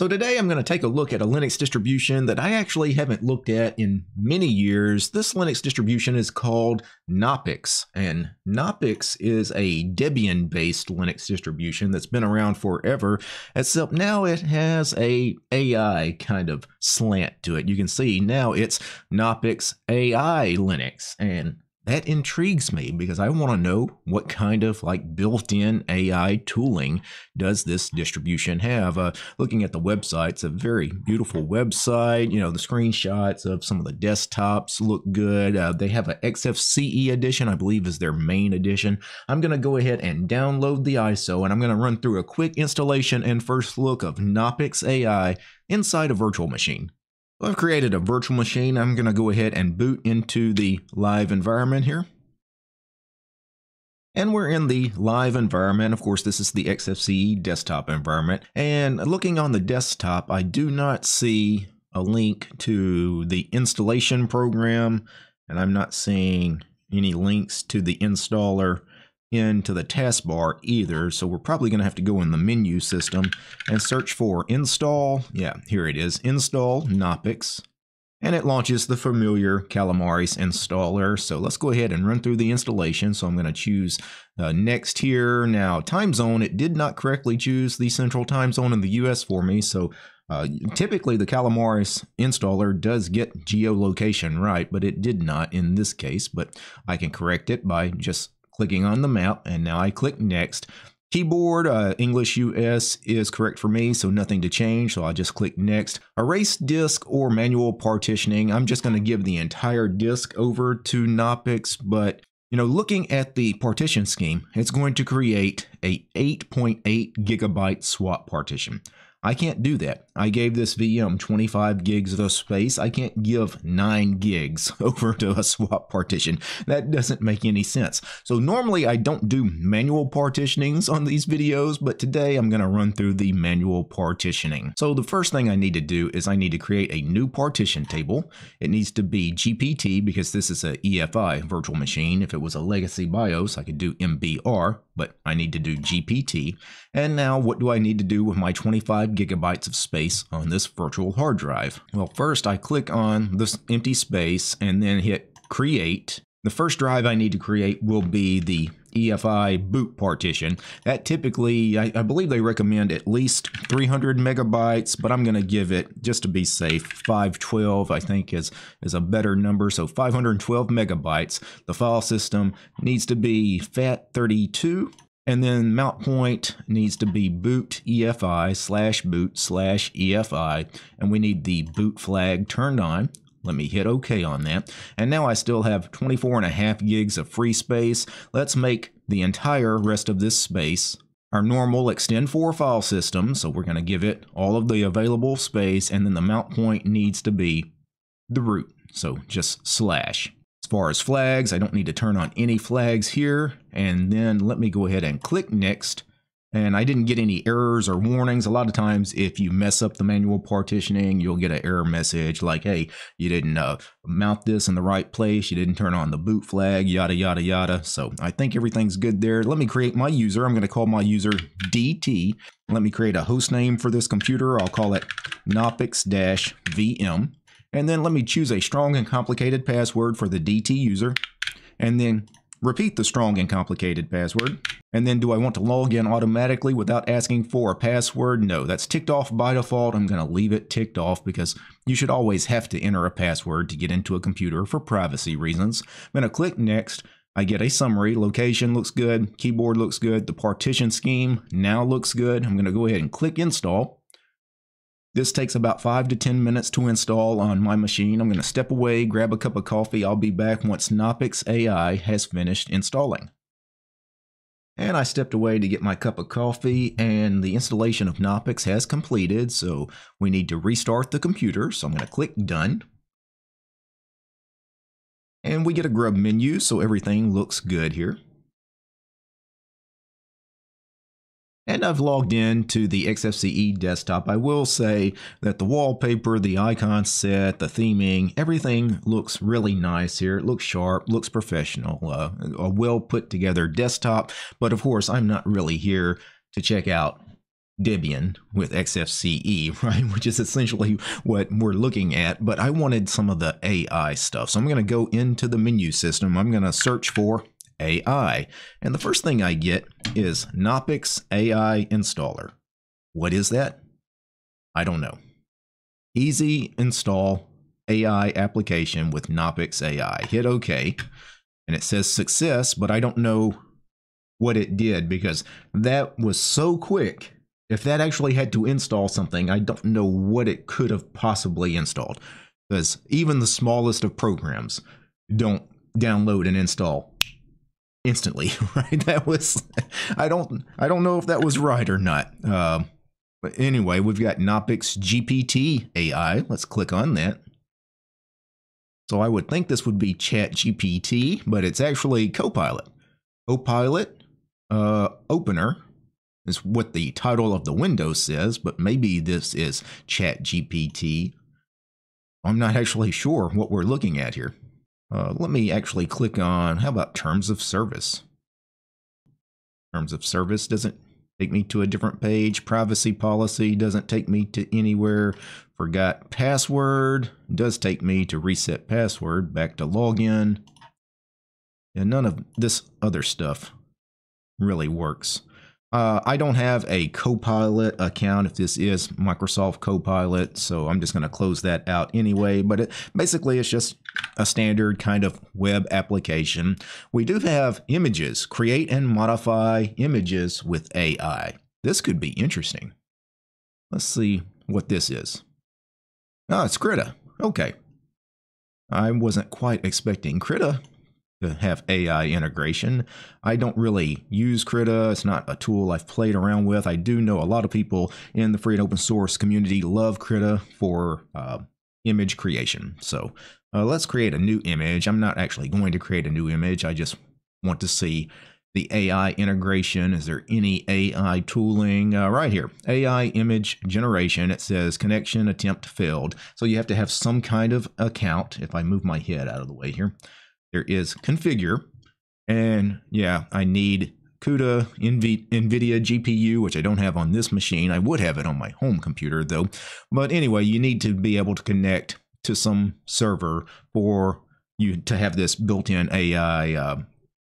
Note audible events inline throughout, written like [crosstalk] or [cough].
So today I'm going to take a look at a Linux distribution that I actually haven't looked at in many years. This Linux distribution is called Gnoppix, and Gnoppix is a Debian-based Linux distribution that's been around forever, except now it has a AI kind of slant to it. You can see now it's Gnoppix AI Linux, and that intrigues me because I want to know what kind of like built-in AI tooling does this distribution have. Uh, looking at the website, it's a very beautiful website. You know, the screenshots of some of the desktops look good. Uh, they have an XFCE edition, I believe is their main edition. I'm going to go ahead and download the ISO and I'm going to run through a quick installation and first look of Gnoppix AI inside a virtual machine. I've created a virtual machine. I'm going to go ahead and boot into the live environment here. And we're in the live environment. Of course, this is the XFCE desktop environment. And looking on the desktop, I do not see a link to the installation program, and I'm not seeing any links to the installer into the taskbar either, so we're probably going to have to go in the menu system and search for install. Yeah, here it is, install Gnoppix. And it launches the familiar Calamares installer. So let's go ahead and run through the installation. So I'm going to choose uh, next here. Now, time zone, it did not correctly choose the central time zone in the US for me. So uh, typically, the Calamares installer does get geolocation right, but it did not in this case. But I can correct it by just clicking on the map, and now I click next. Keyboard, uh, English US is correct for me, so nothing to change, so I'll just click next. Erase disk or manual partitioning, I'm just going to give the entire disk over to Gnoppix, but you know, looking at the partition scheme, it's going to create a 8.8 gigabyte swap partition. I can't do that. I gave this VM 25 gigs of space. I can't give 9 gigs [laughs] over to a swap partition. That doesn't make any sense. So normally I don't do manual partitionings on these videos, but today I'm going to run through the manual partitioning. So the first thing I need to do is I need to create a new partition table. It needs to be GPT because this is a EFI virtual machine. If it was a legacy BIOS, I could do MBR, but I need to do GPT. And now what do I need to do with my 25 gigabytes of space on this virtual hard drive? Well, first I click on this empty space and then hit create. The first drive I need to create will be the EFI boot partition. That typically, I, I, believe they recommend at least 300 megabytes, but I'm going to give it, just to be safe, 512 I think is, is a better number. So 512 megabytes. The file system needs to be FAT32. And then mount point needs to be boot EFI slash boot slash EFI. And we need the boot flag turned on. Let me hit OK on that. And now I still have 24 and a half gigs of free space. Let's make the entire rest of this space our normal extend 4 file system. So we're going to give it all of the available space and then the mount point needs to be the root. So just slash. Far as flags, I don't need to turn on any flags here. And then let me go ahead and click next and I didn't get any errors or warnings. A lot of times, if you mess up the manual partitioning, you'll get an error message like, hey, you didn't uh, mount this in the right place, you didn't turn on the boot flag, yada, yada, yada. So I think everything's good there. Let me create my user. I'm going to call my user DT. Let me create a host name for this computer. I'll call it Gnoppix-VM. And then let me choose a strong and complicated password for the DT user. And then repeat the strong and complicated password. And then do I want to log in automatically without asking for a password? No, that's ticked off by default. I'm going to leave it ticked off because you should always have to enter a password to get into a computer for privacy reasons. I'm going to click next. I get a summary. Location looks good. Keyboard looks good. The partition scheme now looks good. I'm going to go ahead and click install. This takes about 5 to 10 minutes to install on my machine. I'm going to step away, grab a cup of coffee. I'll be back once Gnoppix AI has finished installing. And I stepped away to get my cup of coffee, and the installation of Gnoppix has completed, so we need to restart the computer. So I'm going to click Done. And we get a grub menu, so everything looks good here. And I've logged in to the XFCE desktop. I will say that the wallpaper, the icon set, the theming, everything looks really nice here. It looks sharp, looks professional, uh, a well put together desktop. But of course, I'm not really here to check out Debian with XFCE, [laughs] right? Which is essentially what we're looking at, but I wanted some of the AI stuff. So I'm going to go into the menu system. I'm going to search for AI. And the first thing I get is Gnoppix AI Installer. What is that? I don't know. Easy install AI application with Gnoppix AI. Hit OK. And it says success, but I don't know what it did because that was so quick if that actually had to install something, I don't know what it could have possibly installed. Because even the smallest of programs don't download and install instantly, [laughs] right? That was I don't I don't know if that was right or not. Uh, but anyway, we've got Gnoppix GPT AI. Let's click on that. So I would think this would be Chat GPT, but it's actually Copilot. Copilot uh, opener is what the title of the window says, but maybe this is Chat GPT. I'm not actually sure what we're looking at here. Uh, let me actually click on, how about terms of service? Terms of service doesn't take me to a different page. Privacy policy doesn't take me to anywhere. Forgot password does take me to reset password, back to login. And none of this other stuff really works. Uh, I don't have a Copilot account if this is Microsoft Copilot, so I'm just going to close that out anyway. But it, basically, it's just a standard kind of web application. We do have images, create and modify images with AI. This could be interesting. Let's see what this is. Oh, it's Krita. Okay. I wasn't quite expecting Krita to have AI integration. I don't really use Krita. It's not a tool I've played around with. I do know a lot of people in the free and open source community love Krita for uh, image creation. So uh, let's create a new image. I'm not actually going to create a new image. I just want to see the AI integration. Is there any AI tooling? Uh, right here, AI image generation. It says connection attempt failed. So you have to have some kind of account. If I move my head out of the way here, there is configure. And yeah, I need CUDA NVIDIA GPU, which I don't have on this machine. I would have it on my home computer though. But anyway, you need to be able to connect to some server for you to have this built-in AI uh,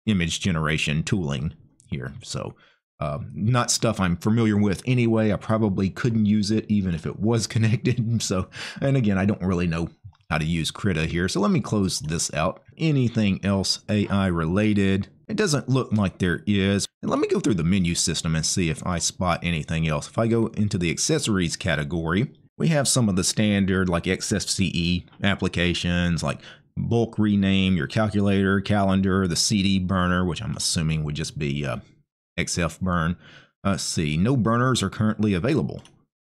image generation tooling here. So uh, not stuff I'm familiar with anyway. I probably couldn't use it even if it was [laughs] connected. So, and again, I don't really know how to use Krita here. So let me close this out. Anything else AI related? It doesn't look like there is. And let me go through the menu system and see if I spot anything else. If I go into the accessories category, we have some of the standard like XFCE applications like bulk rename, your calculator, calendar, the CD burner, which I'm assuming would just be uh, Xfburn. Let's see, no burners are currently available.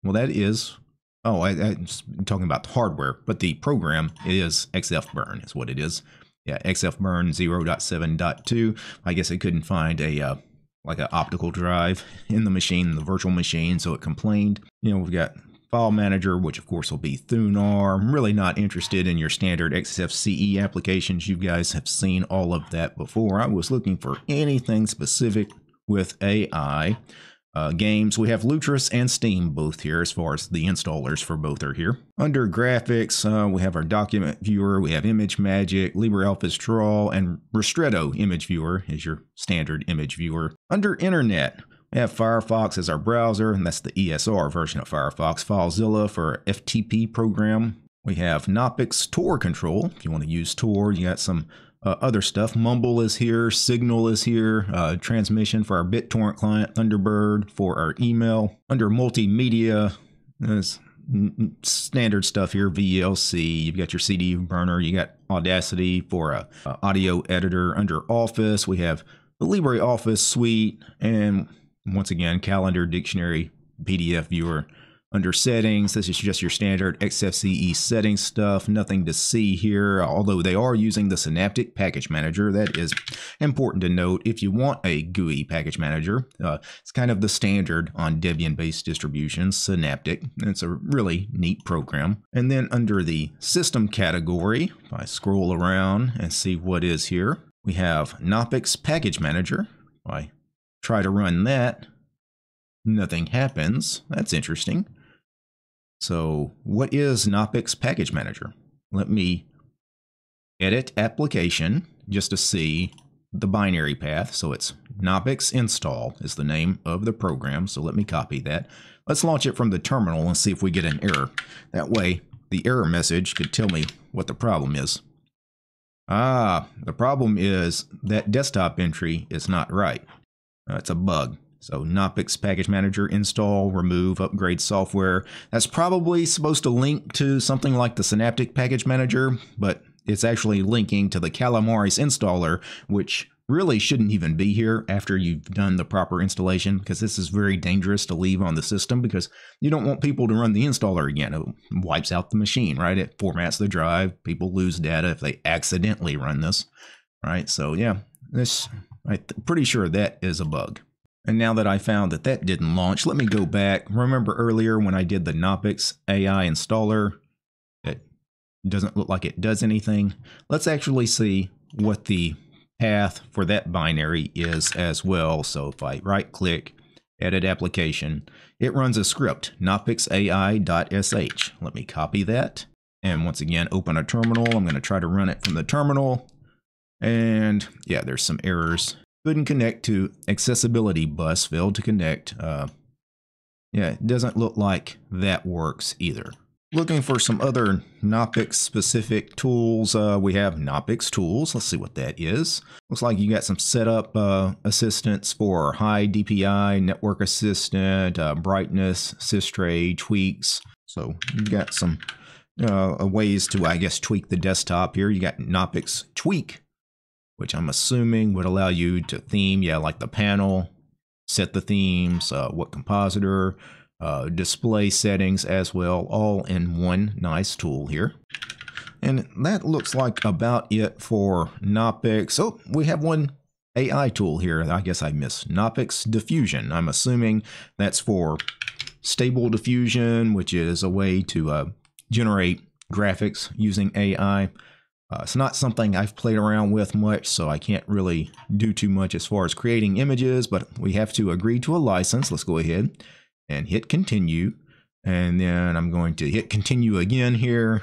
Well, that is Oh, I, am talking about the hardware, but the program is Xfburn, is what it is. Yeah, Xfburn 0.7.2. I guess it couldn't find a uh, like an optical drive in the machine, the virtual machine, so it complained. You know, we've got file manager, which of course will be Thunar. I'm really not interested in your standard XFCE applications. You guys have seen all of that before. I was looking for anything specific with AI uh, games. We have Lutris and Steam both here as far as the installers for both are here. Under graphics, uh, we have our document viewer, we have ImageMagick, LibreOffice Draw, and Ristretto Image Viewer is your standard image viewer. Under internet, we have Firefox as our browser, and that's the ESR version of Firefox. FileZilla for FTP program. We have Gnoppix Tor control. If you want to use Tor, you got some uh, other stuff. Mumble is here, Signal is here, uh, transmission for our BitTorrent client, Thunderbird for our email. Under multimedia, there's standard stuff here, VLC. You've got your CD burner. You got Audacity for a, a audio editor. Under Office, we have the LibreOffice suite, and once again, calendar, dictionary, PDF viewer. Under settings, this is just your standard XFCE settings stuff. Nothing to see here, although they are using the Synaptic Package Manager. That is important to note. If you want a GUI package manager, uh, it's kind of the standard on Debian-based distributions, Synaptic. It's a really neat program. And then under the system category, if I scroll around and see what is here, we have Gnoppix Package Manager. I try to run that, nothing happens. That's interesting. So, what is Gnoppix Package Manager? Let me edit application just to see the binary path. So it's Gnoppix install is the name of the program. So let me copy that. Let's launch it from the terminal and see if we get an error. That way the error message could tell me what the problem is. Ah, the problem is that desktop entry is not right. Uh, That's a bug. So Gnoppix Package Manager install, remove, upgrade software. That's probably supposed to link to something like the Synaptic Package Manager, but it's actually linking to the Calamares installer, which really shouldn't even be here after you've done the proper installation because this is very dangerous to leave on the system because you don't want people to run the installer again. It wipes out the machine, right? It formats the drive. People lose data if they accidentally run this, right? So yeah, this I'm pretty sure that is a bug. And now that I found that that didn't launch, let me go back. Remember earlier when I did the Gnoppix AI installer? It doesn't look like it does anything. Let's actually see what the path for that binary is as well. So if I right click, edit application, it runs a script, knoppixai.sh. Let me copy that. And once again, open a terminal. I'm going to try to run it from the terminal. And yeah, there's some errors couldn't connect to accessibility bus, failed to connect. Uh, yeah, it doesn't look like that works either. Looking for some other Gnoppix specific tools, uh, we have Gnoppix tools. Let's see what that is. Looks like you got some setup uh, assistance for high DPI, network assistant, uh, brightness, systray, tweaks. So you got some uh, ways to, I guess, tweak the desktop here. You got Gnoppix tweak which I'm assuming would allow you to theme, yeah, like the panel, set the themes, uh, what compositor, uh, display settings as well, all in one nice tool here. And that looks like about it for Gnoppix. Oh, we have one AI tool here. I guess I missed Gnoppix Diffusion. I'm assuming that's for stable diffusion, which is a way to uh, generate graphics using AI. Uh, it's not something I've played around with much, so I can't really do too much as far as creating images, but we have to agree to a license. Let's go ahead and hit continue. And then I'm going to hit continue again here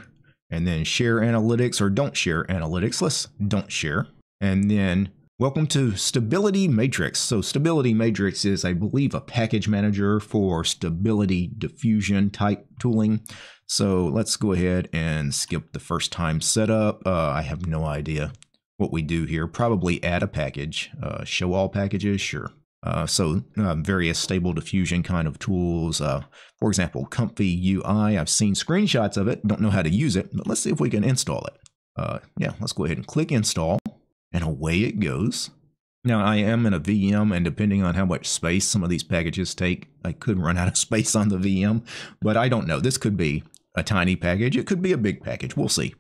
and then share analytics or don't share analytics. Let's don't share. And then welcome to Stability Matrix. So Stability Matrix is, I believe, a package manager for stability diffusion type tooling. So let's go ahead and skip the first time setup. Uh, I have no idea what we do here. Probably add a package, uh, show all packages, sure. Uh, so uh, various stable diffusion kind of tools. Uh, for example, Comfy UI. I've seen screenshots of it. Don't know how to use it, but let's see if we can install it. Uh, yeah, let's go ahead and click install, and away it goes. Now I am in a VM, and depending on how much space some of these packages take, I could run out of [laughs] space on the VM. But I don't know. This could be a tiny package. It could be a big package. We'll see.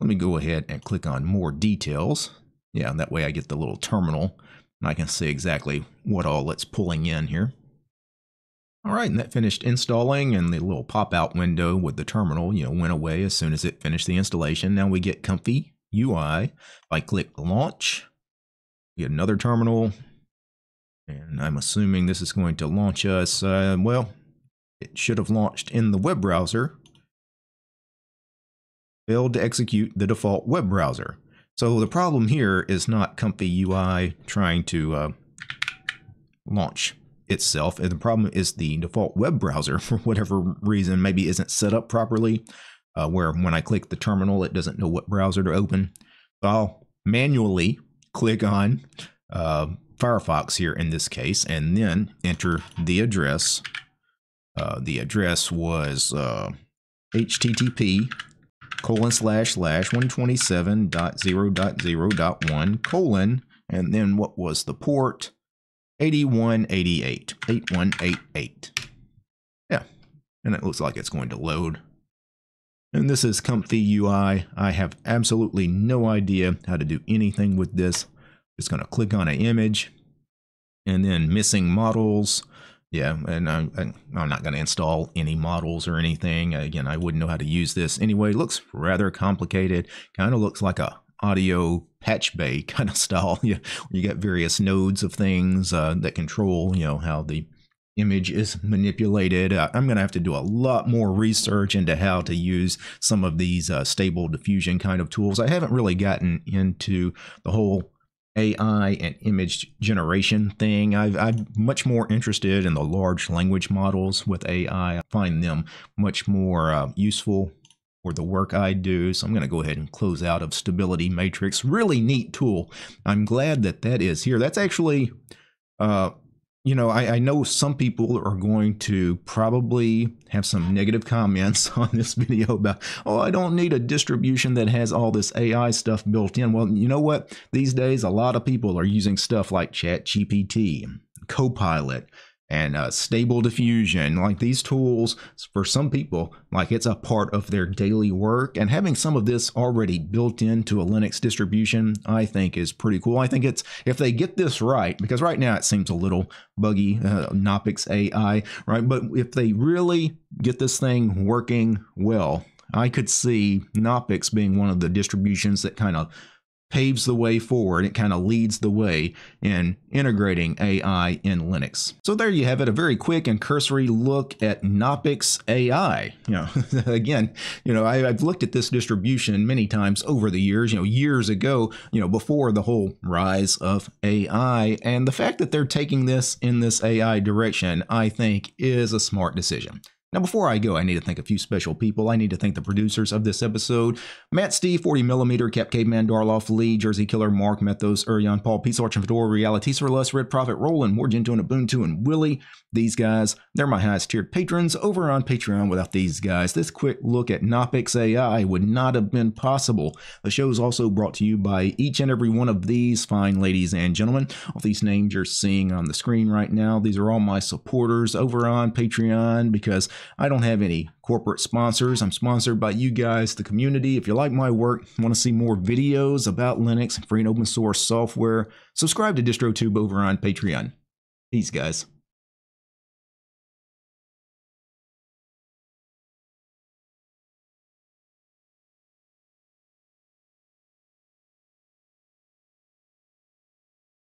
Let me go ahead and click on more details. Yeah, and that way I get the little terminal and I can see exactly what all it's pulling in here. All right, and that finished installing and the little pop-out window with the terminal, you know, went away as soon as it finished the installation. Now we get Comfy UI. If I click launch, we get another terminal. And I'm assuming this is going to launch us, uh, well, it should have launched in the web browser. Failed to execute the default web browser. So the problem here is not Comfy UI trying to uh, launch itself. And the problem is the default web browser, [laughs] for whatever reason, maybe isn't set up properly, uh, where when I click the terminal, it doesn't know what browser to open. I'll manually click on uh, Firefox here in this case, and then enter the address. Uh, the address was uh, http colon slash slash 127.0.0.1 colon and then what was the port? 8188 8188 yeah and it looks like it's going to load and this is comfy ui i have absolutely no idea how to do anything with this just going to click on an image and then missing models yeah, and I'm, I'm not going to install any models or anything. Again, I wouldn't know how to use this anyway. Looks rather complicated. Kind of looks like a audio patch bay [laughs] kind of style. [laughs] You, you various nodes of things uh, that control, you know, how the image is manipulated. I'm going to have to do a lot more research into how to use some of these uh, stable diffusion kind of tools. I haven't really gotten into the whole AI and image generation thing. i am much more interested in the large language models with AI. I find them much more uh, useful for the work I do. So I'm going to go ahead and close out of Stability Matrix. Really neat tool. I'm glad that that is here. That's actually uh, you know, I, I, know some people are going to probably have some negative comments [laughs] on this video about, oh, I don't need a distribution that has all this AI stuff built in. Well, you know what? These days, a lot of people are using stuff like ChatGPT, Copilot, and uh, stable diffusion like these tools for some people like it's a part of their daily work and having some of this already built into a linux distribution i think is pretty cool. I think it's if they get this right because right now it seems a little buggy uh, gnoppix ai right? But if they really get this thing working well i could see gnoppix being one of the distributions that kind of paves the way forward. It kind of leads the way in integrating AI in Linux. So there you have it, a very quick and cursory look at Gnoppix AI. You know, [laughs] again, you know, I, have looked at this distribution many times over the years, you know, years ago, you know, before the whole rise of AI. And the fact that they're taking this in this AI direction, I think is a smart decision. Now, before I go, I need to thank a few special people. I need to thank the producers of this episode Matt Steve, 40mm, Cap Caveman, Darloff, Lee, Jersey Killer, Mark, Methos, Urion, Paul, Peace Arch, and Fedora, Realities for Less, Red Prophet, Roland, Morgento, and Ubuntu, and Willie. These guys, they're my highest tiered patrons over on Patreon. Without these guys, this quick look at Gnoppix AI would not have been possible. The show is also brought to you by each and every one of these fine ladies and gentlemen. All these names you're seeing on the screen right now, these are all my supporters over on Patreon because I don't have any corporate sponsors. I'm sponsored by you guys, the community. If you like my work, want to see more videos about Linux and free and open source software, subscribe to DistroTube over on Patreon. Peace, guys.